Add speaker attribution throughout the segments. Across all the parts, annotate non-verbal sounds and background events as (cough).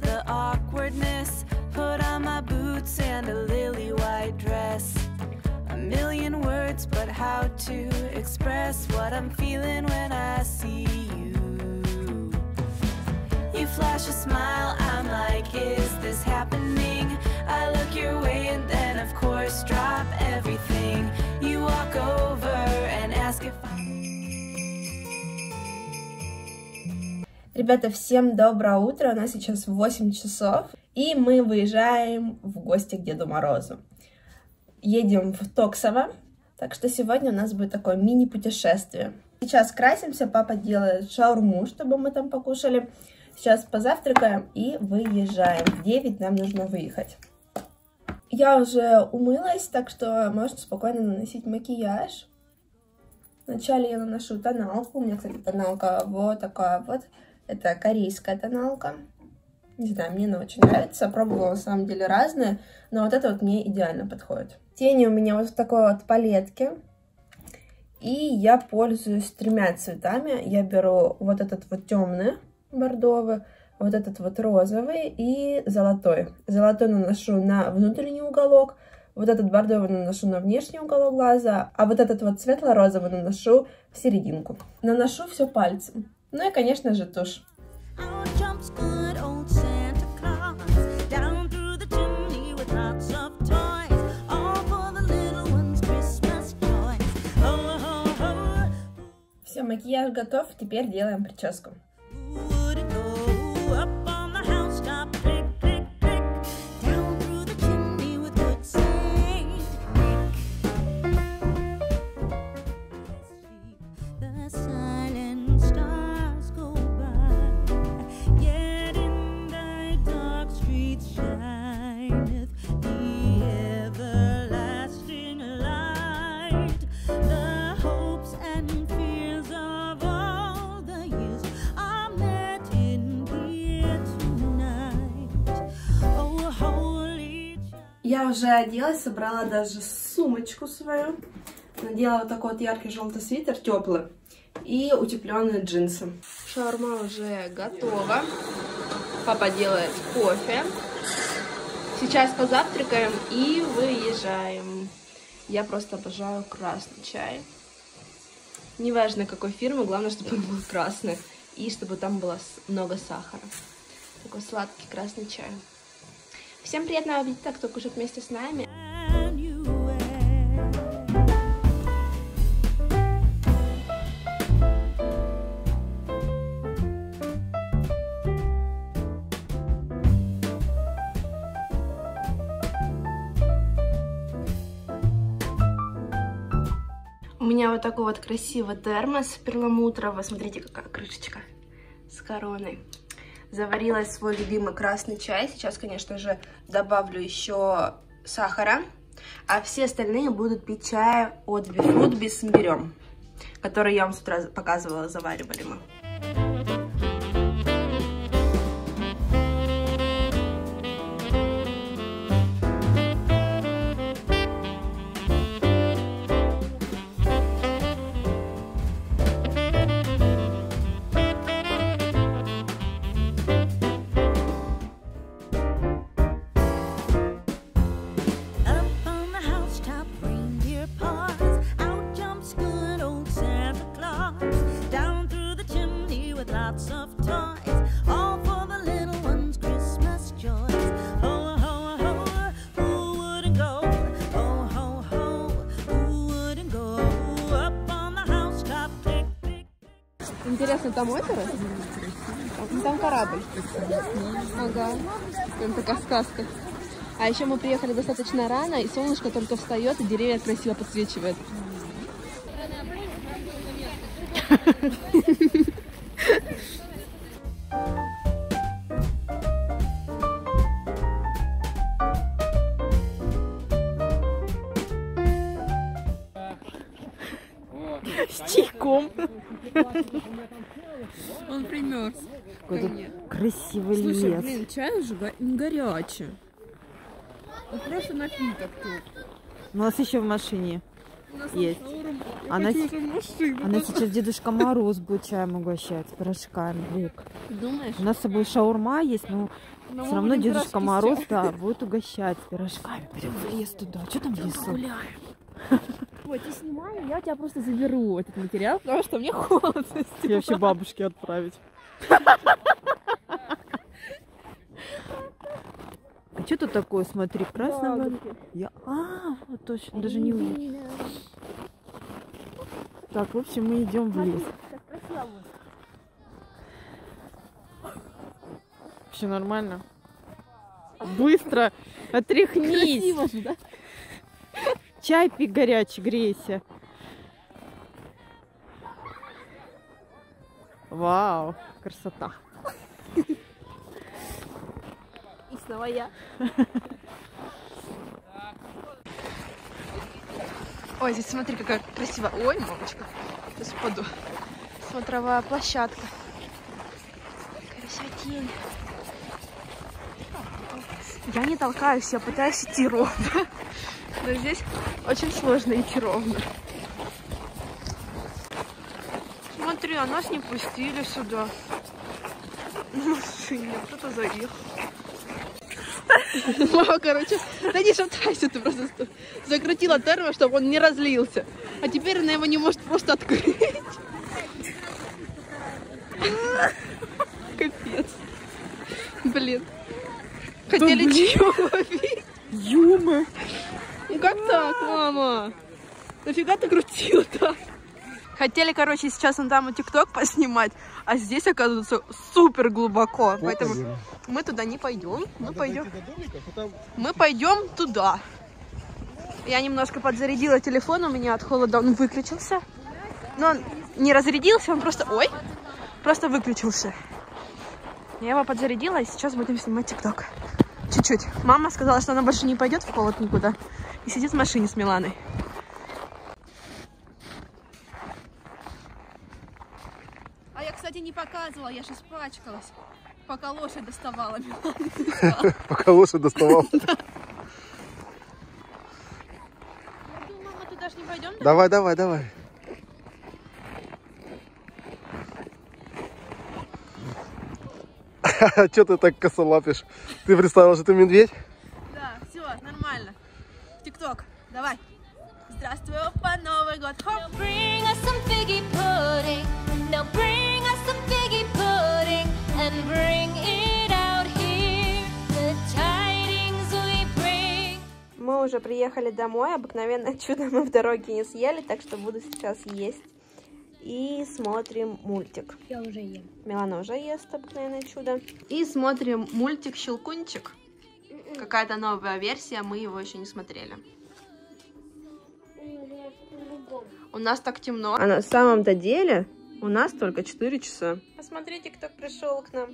Speaker 1: the awkwardness. Put on my boots and a lily white dress. A million words, but how to express what I'm feeling when I see you. You flash a smile, I'm like, is this happening? I look your way and then, of course, drop everything. You walk over
Speaker 2: Ребята, всем доброе утро. У нас сейчас 8 часов, и мы выезжаем в гости к Деду Морозу. Едем в Токсово, так что сегодня у нас будет такое мини-путешествие. Сейчас красимся, папа делает шаурму, чтобы мы там покушали. Сейчас позавтракаем и выезжаем. В 9 нам нужно выехать. Я уже умылась, так что можно спокойно наносить макияж. Вначале я наношу тоналку. У меня, кстати, тоналка вот такая вот. Это корейская тоналка. Не знаю, мне она очень нравится. Пробовала, на самом деле, разные. Но вот это вот мне идеально подходит. Тени у меня вот в такой вот палетке. И я пользуюсь тремя цветами. Я беру вот этот вот темный, бордовый, вот этот вот розовый и золотой. Золотой наношу на внутренний уголок, вот этот бордовый наношу на внешний уголок глаза, а вот этот вот светло-розовый наношу в серединку. Наношу все пальцем. Ну и, конечно же, тушь.
Speaker 3: Out jumps good old Santa Claus
Speaker 2: уже оделась, собрала даже сумочку свою. Надела вот такой вот яркий желтый свитер, теплый. И утепленные джинсы. Шаурма уже готова. Папа делает кофе. Сейчас позавтракаем и выезжаем. Я просто обожаю красный чай. Неважно какой фирмы, главное, чтобы он был красный. И чтобы там было много сахара. Такой сладкий красный чай. Всем приятного аппетита, кто кушает вместе с нами. У меня вот такой вот красивый термос перламутровый. Смотрите, какая крышечка с короной. Заварила свой любимый красный чай. Сейчас, конечно же, добавлю еще сахара. А все остальные будут пить чай от Бифуд без имбирем, который я вам с утра показывала, заваривали мы. Интересно, там озеро? Там, там корабль. Ага. Там такая сказка. А еще мы приехали достаточно рано, и солнышко только встает, и деревья красиво подсвечивает. (laughs) Он примерз.
Speaker 4: Красивый
Speaker 2: Слушай,
Speaker 4: лес.
Speaker 2: блин, чай уже го- не горячий. Он просто напиток тут.
Speaker 4: У нас еще в машине. есть. Она, она сейчас Дедушка Мороз будет чаем угощать пирожками. Вик.
Speaker 2: Думаешь?
Speaker 4: У нас с собой шаурма есть, но все равно Дедушка Мороз, да, будет угощать пирожками. Пойдем в лес туда. Что там в лесу? (laughs)
Speaker 2: Ой, ты снимай, я тебя просто заберу этот материал, потому что мне холодно. (laughs)
Speaker 4: Я вообще бабушке отправить. (laughs) А что тут такое? Смотри, красного. Я... А, вот точно, даже не увидел. Так, в общем, мы идем в лес. Все нормально? Быстро! Отряхнись!
Speaker 2: Красиво же, да?
Speaker 4: Чай пей горячий, грейся. Вау, красота.
Speaker 2: И снова я. Ой, здесь смотри, какая красивая. Ой, мамочка. Сейчас упаду. Смотровая площадка. Красотень. Я не толкаюсь, я пытаюсь идти ровно. Но здесь очень сложно идти ровно. Смотри, а нас не пустили сюда. На машине, кто-то заехал. (laughs) Мама, короче, да не шатайся, ты просто ст- закрутила термо, чтобы он не разлился. А теперь она его не может просто открыть. (laughs) Капец. Блин. Хотели чего попить?
Speaker 4: Юмы!
Speaker 2: Ну как так, мама? Нафига ты крутила так? Хотели, короче, сейчас он там тикток поснимать, а здесь, оказывается, супер глубоко. Поэтому мы туда не пойдем. Мы пойдем. Мы пойдем туда. Я немножко подзарядила телефон, у меня от холода он выключился. Но он не разрядился, он просто... Ой! Просто выключился. Я его подзарядила, и сейчас будем снимать тикток. Чуть-чуть. Мама сказала, что она больше не пойдет в холод никуда. И сидит в машине с Миланой. А я, кстати, не показывала, я же испачкалась. Пока лошадь доставала. (laughs)
Speaker 5: Пока лошадь доставал. (laughs)
Speaker 2: Я думаю, мы туда же не пойдем. да?
Speaker 5: Давай, давай, (laughs) давай. Че ты так косолапишь? Ты представила, что ты медведь?
Speaker 2: Да, все, нормально. Тикток, давай. Здравствуй, опа, Новый год. Хоп.
Speaker 6: Bring us some figgy pudding. Now bring us some figgy pudding and bring it out here. The tidings we bring.
Speaker 2: Мы уже приехали домой. Обыкновенное (laughs) чудо мы в дороге не съели, так что буду сейчас есть. И смотрим мультик.
Speaker 6: Я уже ем.
Speaker 2: Милана уже ест обыкновенное чудо. И смотрим мультик Щелкунчик. Какая-то новая версия, мы его еще не смотрели. У нас так темно. А на самом-то деле у нас только 4 часа. Посмотрите, кто пришел к нам.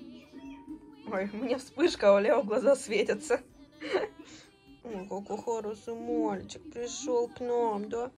Speaker 2: Ой, у меня вспышка, а у Лео глаза светятся. (laughs) Ой, какой хороший мальчик пришел к нам, да?